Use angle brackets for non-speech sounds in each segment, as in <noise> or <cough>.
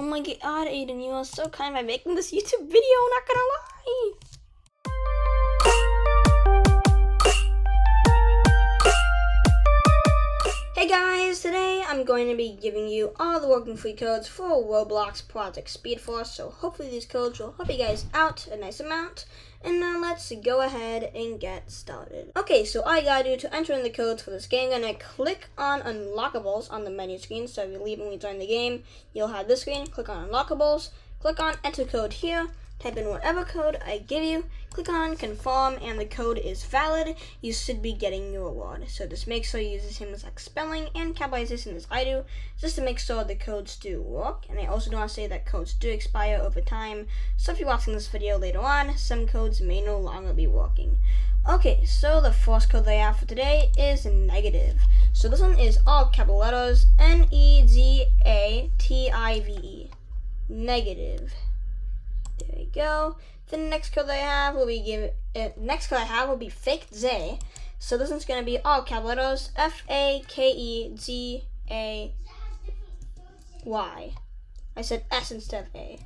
Oh my god, Aiden, you are so kind by making this YouTube video, not gonna lie. Guys, today I'm going to be giving you all the working free codes for Roblox Project Speed Force. So hopefully these codes will help you guys out a nice amount. And now let's go ahead and get started. Okay, so all I gotta do to enter in the codes for this game, and I'm gonna click on unlockables on the menu screen. So if you leave when you join the game, you'll have this screen. Click on unlockables, click on enter code here, type in whatever code I give you, click on confirm, and the code is valid. You should be getting your reward. So just make sure you use the same exact spelling and capitalization as I do, just to make sure the codes do work. And I also do want to say that codes do expire over time. So if you're watching this video later on, some codes may no longer be working. Okay, so the first code I have for today is negative. So this one is all capital letters, N-E-G-A-T-I-V-E. Negative. There we go. The next code I have will be give. Uh, next code I have will be fake Z. So this one's gonna be all capital letters F A K E Z A Y. I said S instead of A.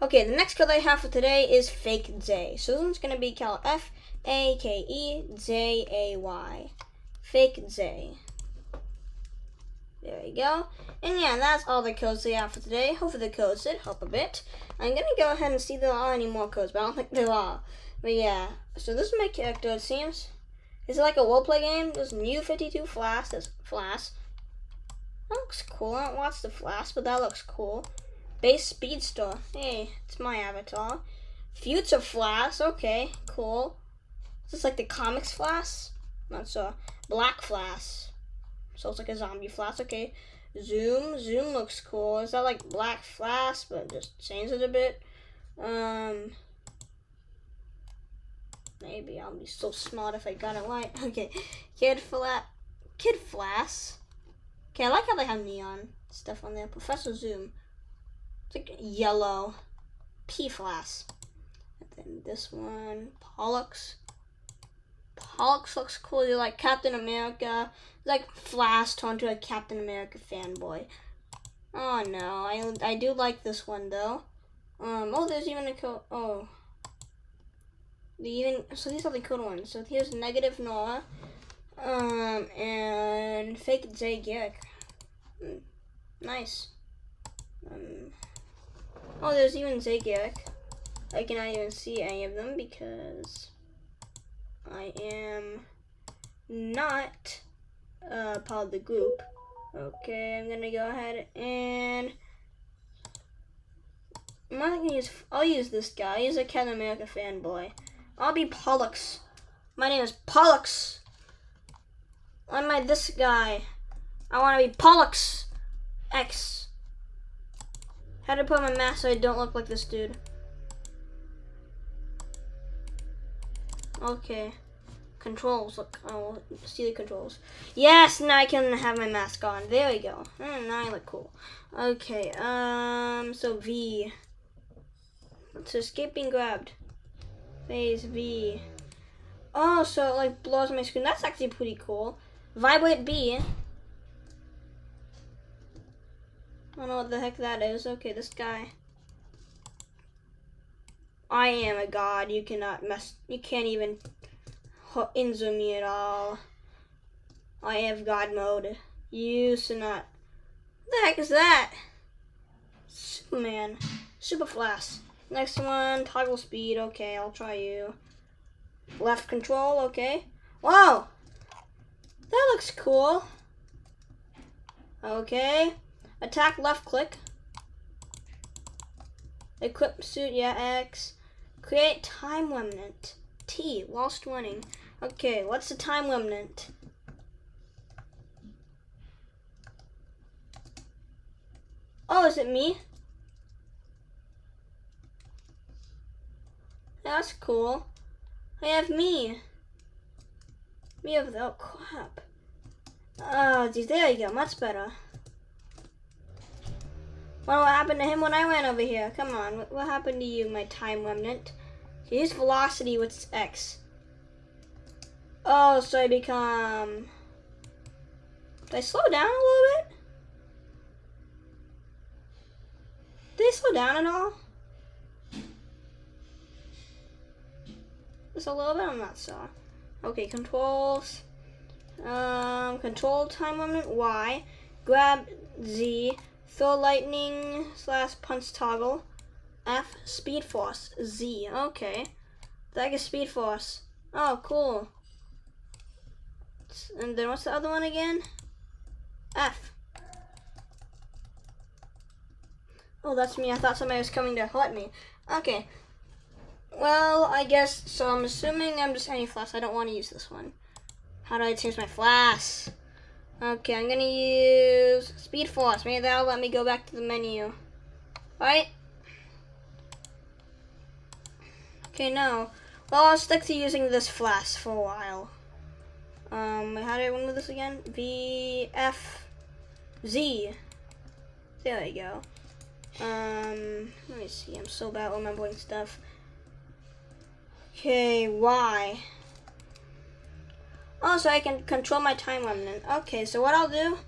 Okay, the next code I have for today is fake Z. So this one's gonna be cal F A K E Z A Y. Fake Z. There we go. And yeah, that's all the codes we have for today. Hopefully the codes did help a bit. I'm gonna go ahead and see if there are any more codes, but I don't think there are. But yeah, so this is my character, it seems. Is it like a roleplay game? There's new 52 Flash. There's Flash. That looks cool. I don't watch the Flash, but that looks cool. Base Speedster. Hey, it's my avatar. Future Flash. Okay, cool. Is this like the comics Flash? Not sure. Black Flash. So it's like a zombie flash. Okay. Zoom. Zoom looks cool. Is that like black flash, but just change it a bit? Um. Maybe I'll be so smart if I got it right. <laughs> Okay. Kid flat. Kid flash. Okay, I like how they have neon stuff on there. Professor Zoom. It's like yellow. P flash. And then this one. Pollux. Pollux looks cool. You're like Captain America. Like Flash turned to a Captain America fanboy. Oh no, I, I do like this one though. Um, oh, there's even a code. Oh. The even so these are the code ones. So here's negative Nora, um, and fake Jay Garrick. Mm, nice. Um, oh, there's even Zay Garrick. I cannot even see any of them because I am not uh, part of the group. Okay, I'm gonna go ahead and I'm not gonna use. I'll use this guy. He's a Captain America fanboy. I'll be Pollux. My name is Pollux. I'm my this guy. I want to be Pollux X. How to put on my mask so I don't look like this dude. Okay. Controls. Look, I'll see the controls. Yes, now I can have my mask on. There we go. Mm, now I look cool. Okay. Um. So V. So escape being grabbed. Phase V. Oh, so it like blows my screen. That's actually pretty cool. Vibrate B. I don't know what the heck that is. Okay, this guy. I am a god. You cannot mess. You can't even injure me at all. I have god mode. You should not. What the heck is that? Superman. Super Flash. Next one, toggle speed. Okay, I'll try you. Left control. Okay. Wow. That looks cool. Okay. Attack left click. Equip suit, yeah, X. Create time remnant. T, whilst running. Okay, what's the time remnant? Oh, is it me? That's cool. I have me. Me of the, oh crap. Ah, oh, geez, there you go, much better. Well, what happened to him when I went over here? Come on, what, happened to you, my time remnant? Use velocity with X. Oh, so I become... Did I slow down a little bit? Did they slow down at all? Just a little bit, I'm not sure. Okay, controls. Um, control time limit Y. Grab Z. Throw lightning slash punch toggle. F. Speed force Z. Okay. That is speed force. Oh, cool. And then what's the other one again? F. Oh, that's me. I thought somebody was coming to hurt me. Okay. Well, I guess, so I'm assuming I'm just any flash. I don't want to use this one. How do I change my flash? Okay, I'm gonna use Speed Force. Maybe that'll let me go back to the menu. Right? Okay, no. Well, I'll stick to using this flash for a while. Um, how do I remove this again? V, F, Z. There we go. Um, let me see. I'm so bad remembering stuff. Okay, Y. Oh, so I can control my time limit. Okay, so what I'll do,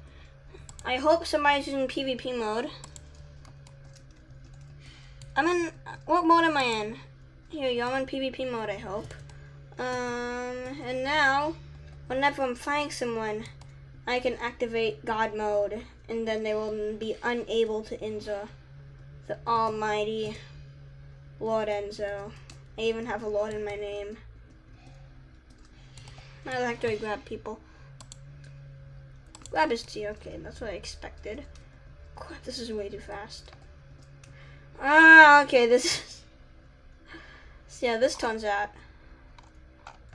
I hope somebody's using PvP mode. I'm in, what mode am I in? Here you go, I'm in PvP mode, I hope. Um, and now, whenever I'm fighting someone, I can activate God mode, and then they will be unable to injure the almighty Lord Enzo. I even have a Lord in my name. I like to grab people. Grab his tea, okay, that's what I expected. God, this is way too fast. Ah, okay, this is... So <laughs> yeah, this turns out.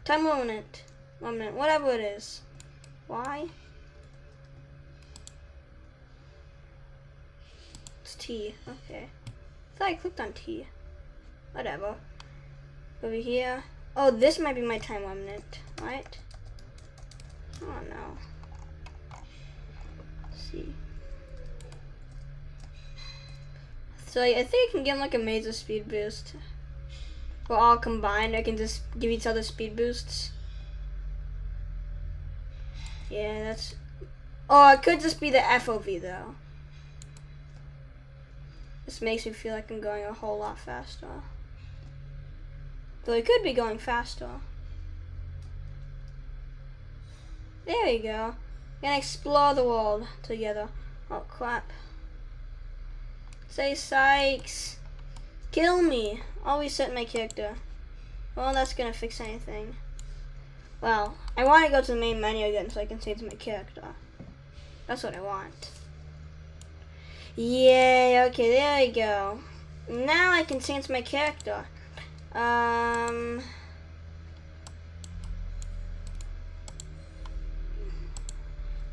Time limit. One minute, whatever it is. Why? It's T, okay. I thought I clicked on T. Whatever. Over here. Oh, this might be my time limit, right? Oh no. Let's see. So I think I can get like a major speed boost. We're all combined, I can just give each other speed boosts. Yeah, that's... Oh, it could just be the FOV though. This makes me feel like I'm going a whole lot faster. Though it could be going faster. There we go. Gonna explore the world together. Oh crap. Say Sykes. Kill me. Always set my character. Well, that's gonna fix anything. Well, I want to go to the main menu again so I can change my character. That's what I want. Yay, okay, there we go. Now I can change my character. Um...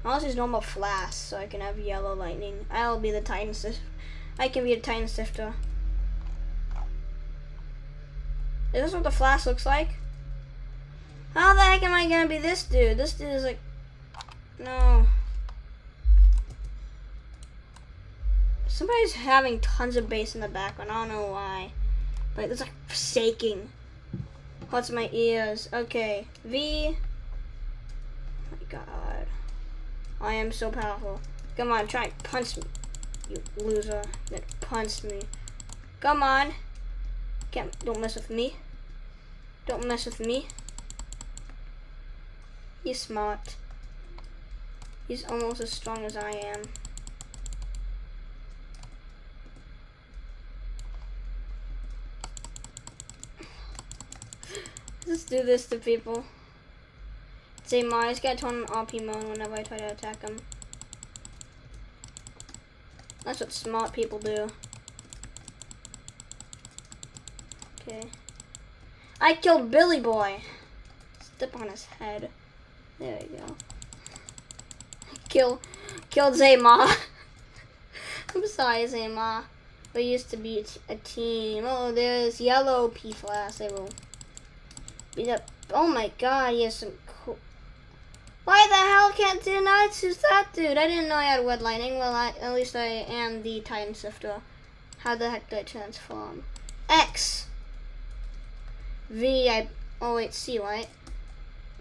I'll just normal flash so I can have yellow lightning. I'll be the Titan Sifter. I can be a Titan Sifter. Is this what the flash looks like? How the heck am I gonna be this dude? This dude is like... No. Somebody's having tons of bass in the background. I don't know why. But it's like shaking. What's my ears? Okay. V. Oh my god. I am so powerful. Come on, try and punch me. You loser. That punch me. Come on. Can't don't mess with me. Don't mess with me. He's smart. He's almost as strong as I am. Just do this to people. Say Mars get turn on RP mode whenever I try to attack him. That's what smart people do. Okay. I killed Billy Boy. Step on his head. There we go. Kill, killed Zayma. <laughs> I'm sorry, Zayma. We used to be a team. Oh, there's yellow P-Flash. They will beat up. Oh my god, he has some. Why the hell can't do not choose that dude? I didn't know I had Red Lightning. Well, I, at least I am the Titan Sifter. How the heck do I transform? X. V, I, oh wait, C, right?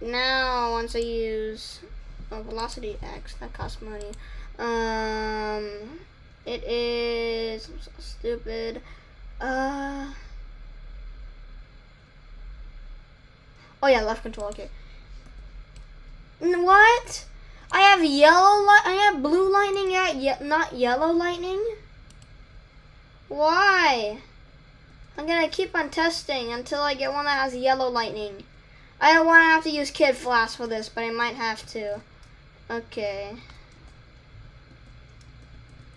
Now, once I use Velocity X, that costs money. Um, it is. So stupid. Uh. Oh yeah, left control. Okay. What? I have yellow light. I have blue lightning at ye not yellow lightning. Why? I'm gonna keep on testing until I get one that has yellow lightning. I don't want to have to use Kid Flash for this, but I might have to. Okay.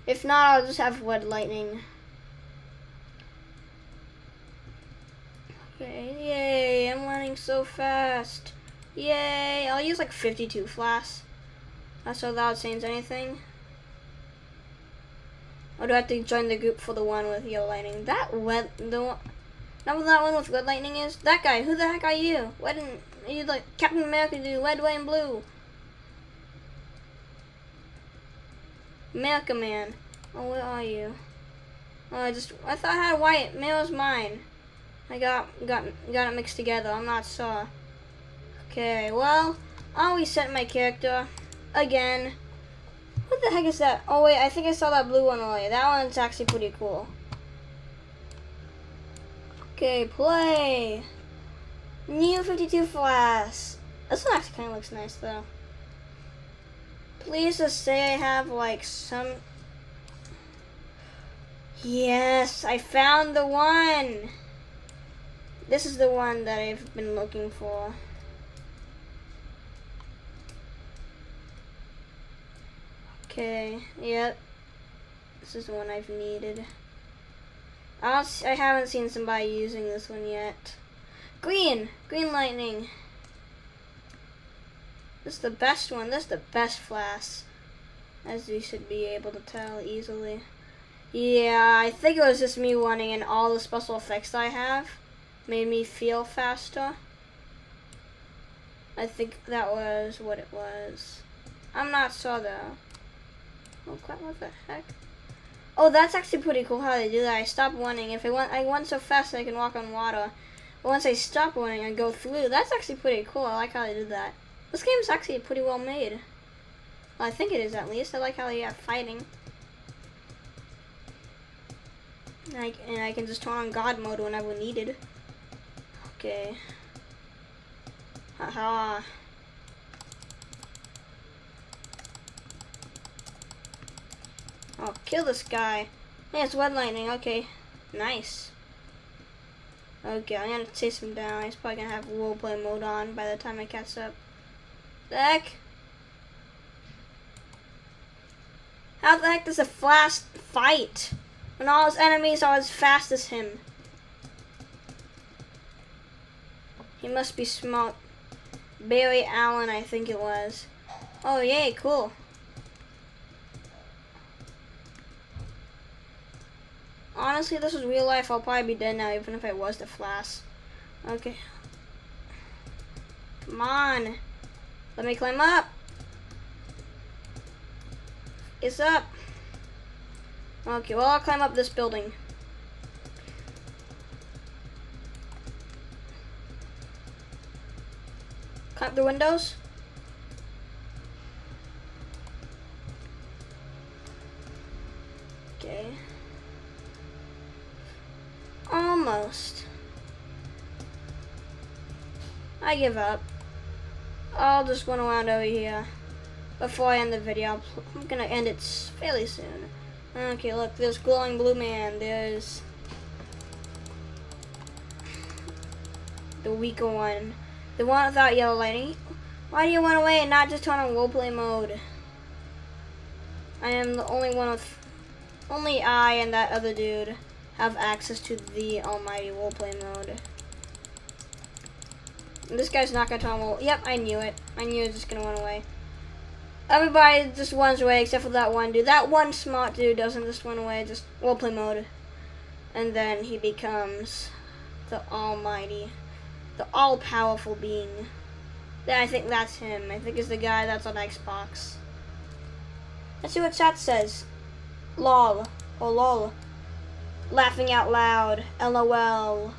If not, I'll just have Red Lightning. Okay, yay, I'm running so fast. Yay, I'll use like 52 Flash. That's without saying anything. Or do I have to join the group for the one with yellow lightning? That red, the one, not what that one with red lightning is? That guy, who the heck are you? Red and, you like Captain America do red, white, and blue. America Man. Oh, where are you? Oh, I just, I thought I had white. Was mine. I got, got, got it mixed together. I'm not sure. Okay, well, I'll reset my character again. What the heck is that? Oh wait, I think I saw that blue one earlier. That one's actually pretty cool. Okay, play. New 52 Flash. This one actually kind of looks nice though. Please just say I have like some... Yes, I found the one. This is the one that I've been looking for. Okay, yep. This is the one I've needed. I I haven't seen somebody using this one yet. Green! Green lightning. This is the best one. This is the best flash. As you should be able to tell easily. Yeah, I think it was just me wanting and all the special effects I have made me feel faster. I think that was what it was. I'm not sure though. Oh what the heck? Oh, that's actually pretty cool how they do that. I stop running. If I want, I run so fast I can walk on water. But once I stop running, I go through. That's actually pretty cool. I like how they did that. This game is actually pretty well made. Well, I think it is at least. I like how they have fighting. And I, and I can just turn on God mode whenever needed. Okay. Haha. Oh, kill this guy. Yeah, it's Red Lightning. Okay. Nice. Okay, I'm gonna chase him down. He's probably gonna have roleplay mode on by the time I catch up. Heck? How the heck does a Flash fight when all his enemies are as fast as him? He must be smart. Barry Allen, I think it was. Oh, yay, cool. Honestly, this is real life. I'll probably be dead now, even if I was the Flash. Okay. Come on. Let me climb up. It's up. Okay, well, I'll climb up this building. Climb the windows. I give up. I'll just run around over here. Before I end the video, I'm gonna end it fairly soon. Okay, look, there's glowing blue man. There's the weaker one. The one without yellow lighting. Why do you run away and not just turn on roleplay mode? I am the only one with, only I and that other dude have access to the almighty roleplay mode. This guy's not gonna tumble. Yep, I knew it. I knew he was just gonna run away. Everybody just runs away except for that one dude. That one smart dude doesn't just run away, just roleplay mode. And then he becomes the almighty, the all-powerful being. I think that's him. I think it's the guy that's on Xbox. Let's see what chat says. Lol. Oh, lol. Laughing out loud. LOL.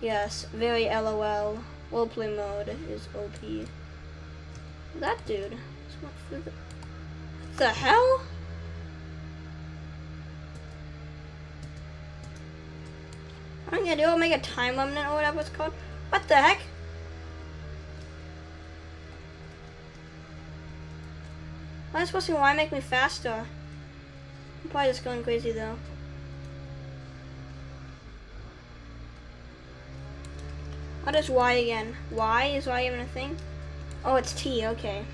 Yes, very LOL. Roleplay mode is OP. That dude. What the hell? I'm gonna do make a time limit or whatever it's called. What the heck? Am I supposed to why make me faster? I'm probably just going crazy though. What is Y again? Y? Is Y even a thing? Oh, it's T, okay.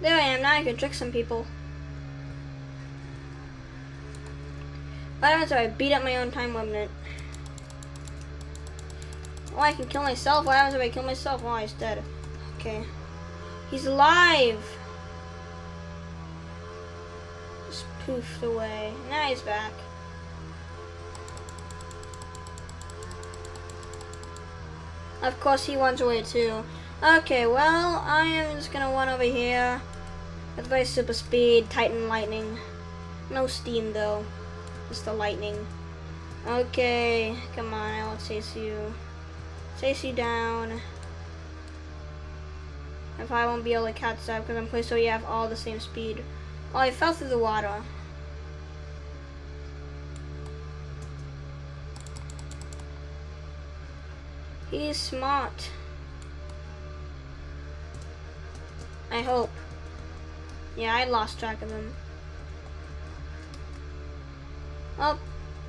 There I am, now I can trick some people. What happens if I beat up my own time limit? Oh, I can kill myself. What happens if I kill myself? Oh, he's dead. Okay. He's alive! Poofed away. Now he's back. Of course he runs away too. Okay, well, I am just gonna run over here. With my super speed, Titan Lightning. No steam though. Just the lightning. Okay, come on, I will chase you. Chase you down. If I won't be able to catch up because I'm pretty sure you have all the same speed. Oh, I fell through the water. He's smart. I hope. Yeah, I lost track of him. Oh,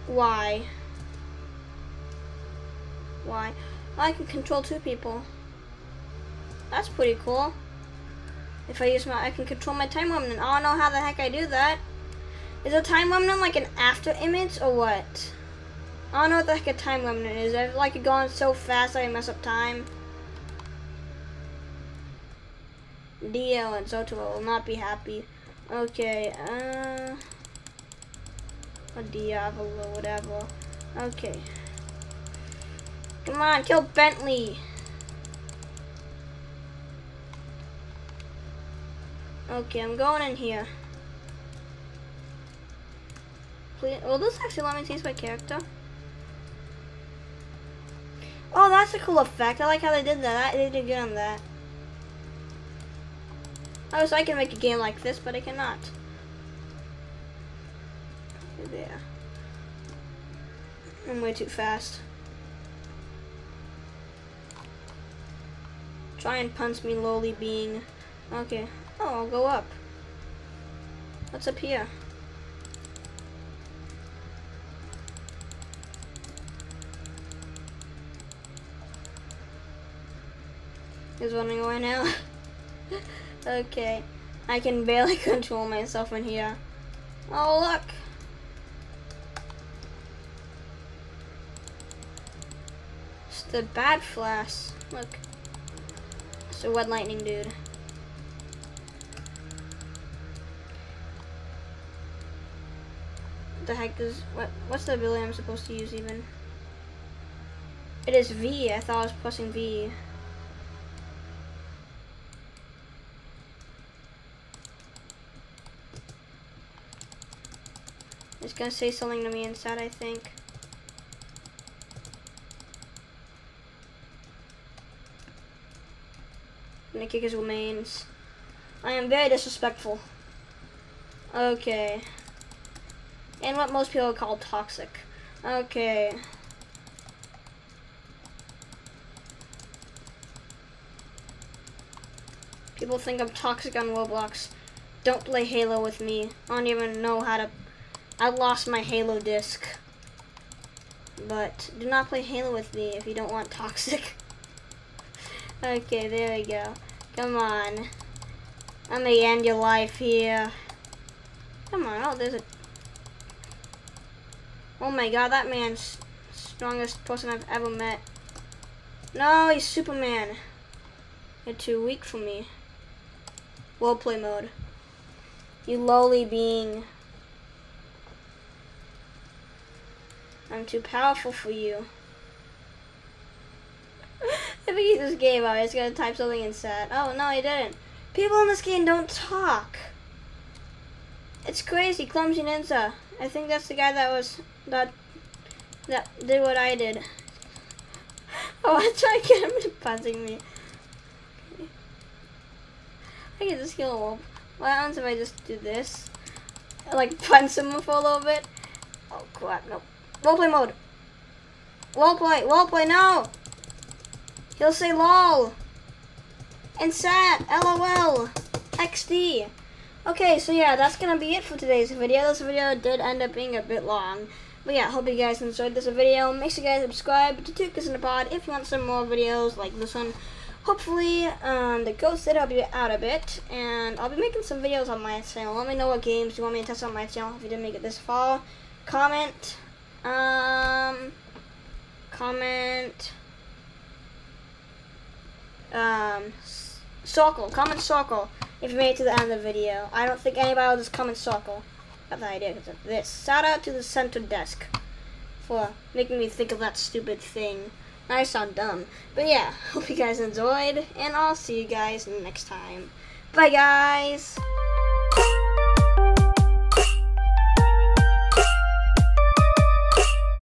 why? Why? Oh, I can control two people. That's pretty cool. If I use my, I can control my time remnant. I don't know how the heck I do that. Is a time remnant like an after image or what? I don't know what the heck a time remnant is. I've like gone so fast I mess up time. Dio and Jotaro will not be happy. Okay, uh... A Diablo, whatever. Okay. Come on, kill Bentley! Okay, I'm going in here. Please, will this actually let me change my character? Oh, that's a cool effect. I like how they did that. They did good on that. Oh, so I can make a game like this, but I cannot. There. I'm way too fast. Try and punch me, lowly being. Okay. Oh, I'll go up. What's up here? He's running away now. <laughs> okay. I can barely <laughs> control myself in here. Oh, look! It's the bad flash. Look. It's a red lightning dude. The heck is what what's the ability I'm supposed to use even? It is V. I thought I was pressing V. It's gonna say something to me inside, I think. Gonna kick his remains. I am very disrespectful. Okay and what most people call toxic. Okay. People think I'm toxic on Roblox. Don't play Halo with me. I don't even know how to... I lost my Halo disc. But do not play Halo with me if you don't want toxic. <laughs> okay, there we go. Come on. I'm gonna end your life here. Come on, oh, there's a Oh my god, that man's strongest person I've ever met. No, he's Superman. You're too weak for me. Roleplay mode. You lowly being. I'm too powerful for you. <laughs> I he just gave up. He's gonna type something in chat. Oh, no, he didn't. People in this game don't talk. It's crazy, Clumsy Ninja. I think that's the guy that was that that did what I did. <laughs> Oh, I try to get him punching me. I can just kill wolf. What happens if I just do this? I, like punch someone for a little bit. Oh crap, no. Roleplay mode. Roleplay, roleplay, no! He'll say lol. And sad, lol, xd. Okay, so yeah, that's gonna be it for today's video. This video did end up being a bit long. But yeah, hope you guys enjoyed this video. Make sure you guys subscribe to Two Kids in the Pod if you want some more videos like this one. Hopefully, um, the ghost help you out a bit, and I'll be making some videos on my channel. Let me know what games you want me to test on my channel if you didn't make it this far. Comment, um, comment, um, circle, Come and circle if you made it to the end of the video. I don't think anybody will just come and circle got the idea because of this. Shout out to the center desk for making me think of that stupid thing. I sound dumb. But yeah, <laughs> hope you guys enjoyed, and I'll see you guys next time. Bye, guys!